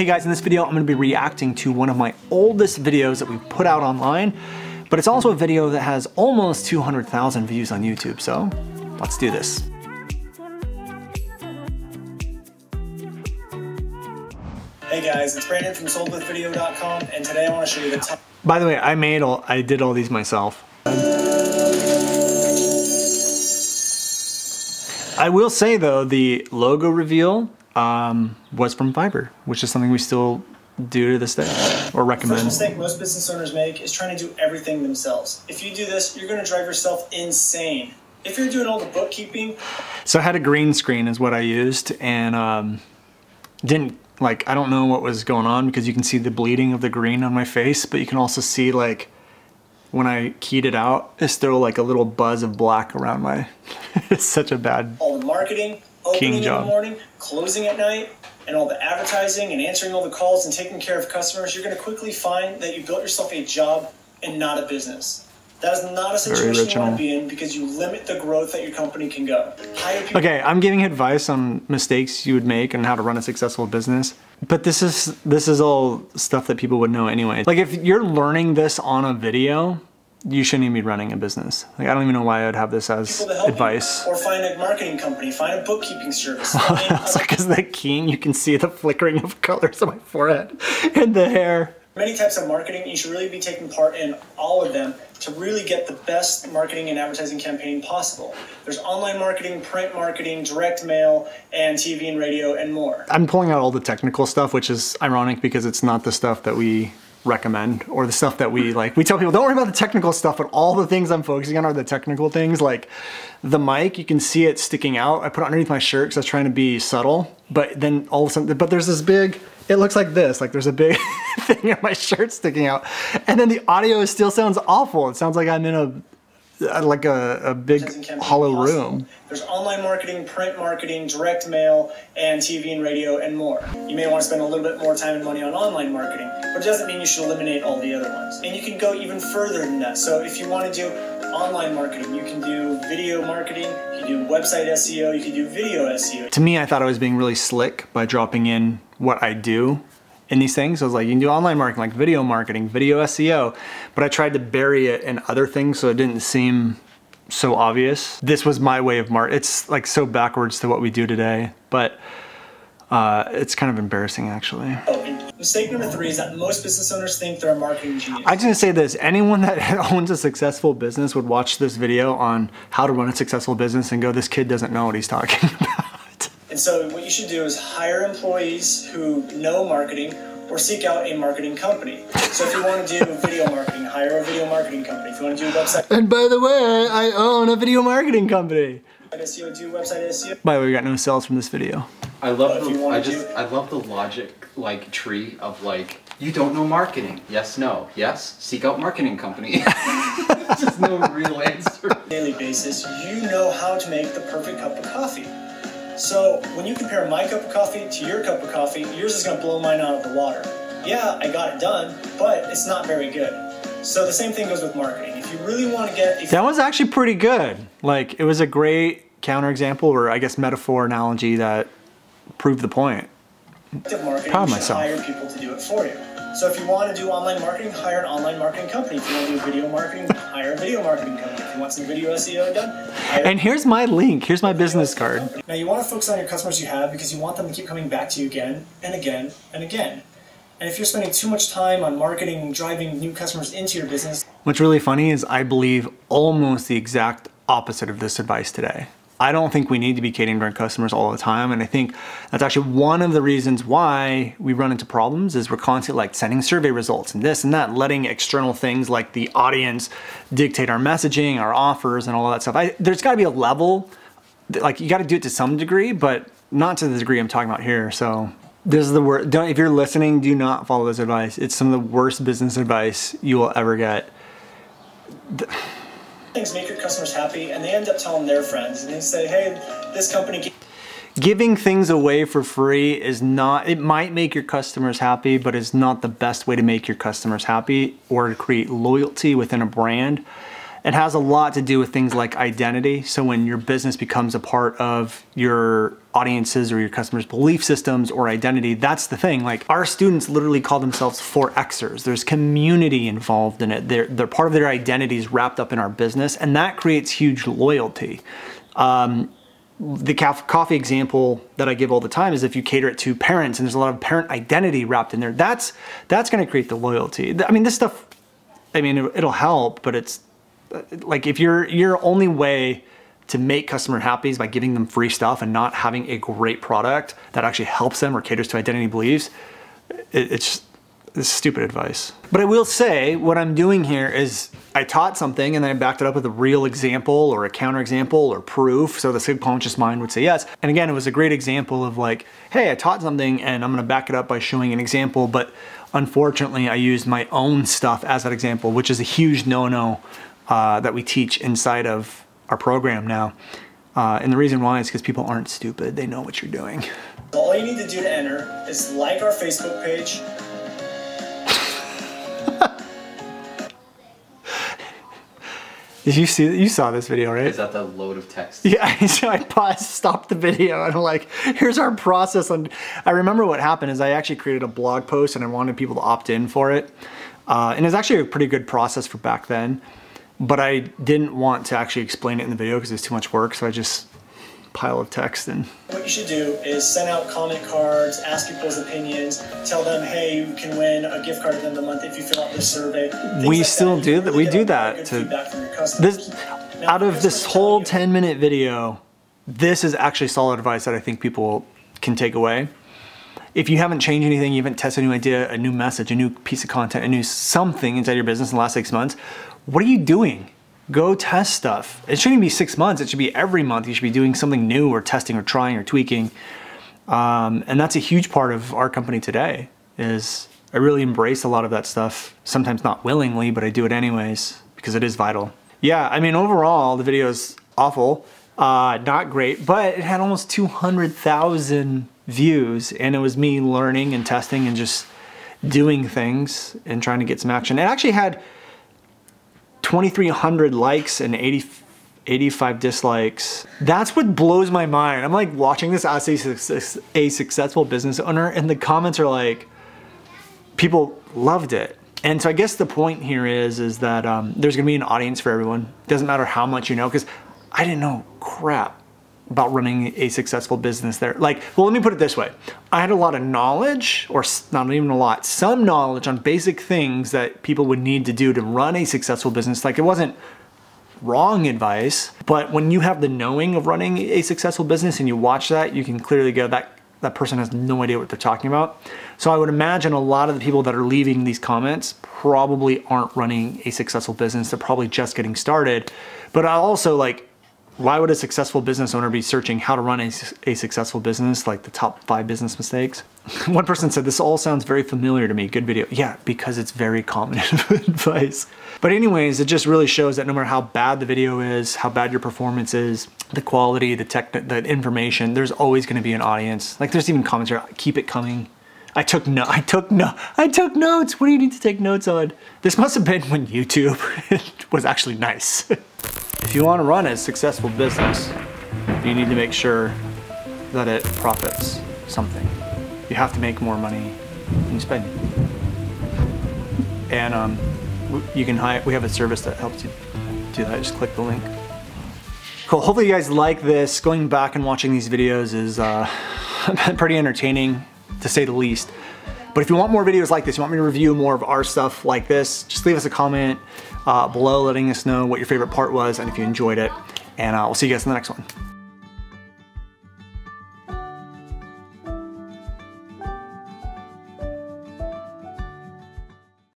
Hey guys, in this video I'm going to be reacting to one of my oldest videos that we put out online, but it's also a video that has almost 200,000 views on YouTube, so let's do this. Hey guys, it's Brandon from SoldWithVideo.com, and today I want to show you the top. By the way, I made all, I did all these myself. I will say though, the logo reveal um, was from Fiverr, which is something we still do to this day or First recommend. mistake most business owners make is trying to do everything themselves. If you do this, you're going to drive yourself insane. If you're doing all the bookkeeping, So I had a green screen is what I used and um, didn't like, I don't know what was going on because you can see the bleeding of the green on my face, but you can also see like when I keyed it out, it's still like a little buzz of black around my, it's such a bad, all the marketing, opening in job. the morning, closing at night, and all the advertising and answering all the calls and taking care of customers, you're going to quickly find that you built yourself a job and not a business. That is not a situation you want to be in because you limit the growth that your company can go. Okay, I'm giving advice on mistakes you would make and how to run a successful business. But this is this is all stuff that people would know anyway. Like if you're learning this on a video, you shouldn't even be running a business. Like I don't even know why I'd have this as advice. or find a marketing company, find a bookkeeping service. I mean, It's like the keying, you can see the flickering of colors on my forehead and the hair. many types of marketing. You should really be taking part in all of them to really get the best marketing and advertising campaign possible. There's online marketing, print marketing, direct mail, and TV and radio, and more. I'm pulling out all the technical stuff, which is ironic because it's not the stuff that we recommend or the stuff that we like. We tell people don't worry about the technical stuff, but all the things I'm focusing on are the technical things. Like the mic, you can see it sticking out. I put it underneath my shirt because I was trying to be subtle, but then all of a sudden, but there's this big, it looks like this, like there's a big thing in my shirt sticking out. And then the audio still sounds awful. It sounds like I'm in a, Uh, like a, a big hollow possible. room. There's online marketing, print marketing, direct mail, and TV and radio, and more. You may want to spend a little bit more time and money on online marketing, but it doesn't mean you should eliminate all the other ones. And you can go even further than that. So if you want to do online marketing, you can do video marketing, you can do website SEO, you can do video SEO. to me, I thought I was being really slick by dropping in what I do in these things. I was like, you can do online marketing, like video marketing, video SEO, but I tried to bury it in other things so it didn't seem so obvious. This was my way of mar. It's like so backwards to what we do today, but uh, it's kind of embarrassing actually. Mistake number three is that most business owners think they're a marketing genius. I just gonna say this: anyone that owns a successful business would watch this video on how to run a successful business and go, "This kid doesn't know what he's talking about." And so what you should do is hire employees who know marketing or seek out a marketing company. So if you want to do video marketing, hire a video marketing company. If you want to do website and by the way, I own a video marketing company. SEO, do website SEO. By the way, we got no sales from this video. I love the I just do- I love the logic like tree of like you don't know marketing. Yes, no. Yes, seek out marketing company. just no real answer. daily basis, you know how to make the perfect cup of coffee. So when you compare my cup of coffee to your cup of coffee, yours is going to blow mine out of the water. Yeah, I got it done, but it's not very good. So the same thing goes with marketing. If you really want to get That was actually pretty good. Like, it was a great counterexample, or I guess metaphor analogy that proved the point. marketing, Proud of myself. hire people to do it for you. So if you want to do online marketing, hire an online marketing company. If you want to do video marketing, hire a video marketing company. If you want some video SEO done, And here's my link. Here's my business card. Now you want to focus on your customers you have because you want them to keep coming back to you again and again and again. And if you're spending too much time on marketing driving new customers into your business, What's really funny is I believe almost the exact opposite of this advice today. I don't think we need to be catering to our customers all the time. And I think that's actually one of the reasons why we run into problems is we're constantly like sending survey results and this and that, letting external things like the audience dictate our messaging, our offers and all that stuff. I, there's gotta be a level, like you gotta do it to some degree, but not to the degree I'm talking about here. So this is the word, don't, if you're listening, do not follow this advice. It's some of the worst business advice you will ever get. Things make your customers happy and they end up telling their friends and they say, hey, this company giving things away for free is not it might make your customers happy but it's not the best way to make your customers happy or to create loyalty within a brand It has a lot to do with things like identity. So when your business becomes a part of your audiences or your customers' belief systems or identity, that's the thing. Like our students literally call themselves 4Xers. There's community involved in it. They're, they're part of their identities wrapped up in our business, and that creates huge loyalty. Um, the coffee example that I give all the time is if you cater it to parents and there's a lot of parent identity wrapped in there, that's that's going to create the loyalty. I mean, this stuff, I mean, it'll help, but it's like if your your only way to make customer happy is by giving them free stuff and not having a great product that actually helps them or caters to identity beliefs, it, it's is stupid advice. But I will say what I'm doing here is I taught something and then I backed it up with a real example or a counterexample or proof. So the subconscious mind would say yes. And again, it was a great example of like, hey, I taught something and I'm gonna back it up by showing an example. But unfortunately, I used my own stuff as that example, which is a huge no-no uh, that we teach inside of our program now. Uh, and the reason why is because people aren't stupid. They know what you're doing. All you need to do to enter is like our Facebook page, Did you see? You saw this video, right? Is that the load of text? Yeah, so I paused, stopped the video, and I'm like, "Here's our process." And I remember what happened is I actually created a blog post, and I wanted people to opt in for it. Uh, and it's actually a pretty good process for back then, but I didn't want to actually explain it in the video because it's too much work. So I just pile of text and what you should do is send out comment cards ask people's opinions tell them hey you can win a gift card at the end of the month if you fill out this survey we like still that. do that we do that to this now, out of this whole 10 minute video this is actually solid advice that i think people can take away if you haven't changed anything, you haven't tested a new idea, a new message, a new piece of content, a new something inside your business in the last six months, what are you doing? go test stuff. It shouldn't be six months. It should be every month. You should be doing something new or testing or trying or tweaking. Um, and that's a huge part of our company today is I really embrace a lot of that stuff. Sometimes not willingly, but I do it anyways because it is vital. Yeah, I mean, overall, the video is awful. Uh, not great, but it had almost 200,000 views and it was me learning and testing and just doing things and trying to get some action. It actually had 2,300 likes and 80, 85 dislikes. That's what blows my mind. I'm like watching this as a, a successful business owner and the comments are like, people loved it. And so I guess the point here is, is that um, there's gonna be an audience for everyone. Doesn't matter how much you know, because I didn't know crap about running a successful business there. Like, well, let me put it this way. I had a lot of knowledge, or not even a lot, some knowledge on basic things that people would need to do to run a successful business. Like, it wasn't wrong advice, but when you have the knowing of running a successful business and you watch that, you can clearly go, that, that person has no idea what they're talking about. So I would imagine a lot of the people that are leaving these comments probably aren't running a successful business. They're probably just getting started. But I also like, why would a successful business owner be searching how to run a, a successful business, like the top five business mistakes? One person said, this all sounds very familiar to me. Good video. Yeah, because it's very common advice. But anyways, it just really shows that no matter how bad the video is, how bad your performance is, the quality, the tech, the information, there's always going to be an audience. Like there's even comments here, keep it coming. I took no, I took no, I took notes. What do you need to take notes on? This must have been when YouTube was actually nice. If you want to run a successful business, you need to make sure that it profits something. You have to make more money than you spend. And um, you can hire, we have a service that helps you do that. Just click the link. Cool, hopefully you guys like this. Going back and watching these videos is uh, pretty entertaining to say the least. But if you want more videos like this, you want me to review more of our stuff like this, just leave us a comment uh, below letting us know what your favorite part was and if you enjoyed it. And uh, we'll see you guys in the next one.